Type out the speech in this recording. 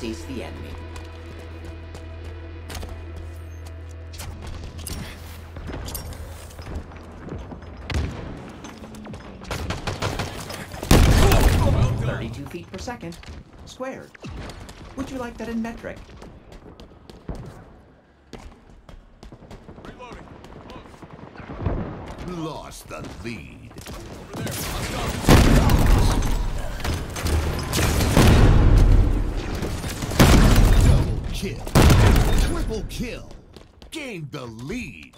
face the enemy. Thirty-two feet per second, squared. Would you like that in metric? Reloading. Lost the lead. Over there. Kill. Triple kill. Gained the lead.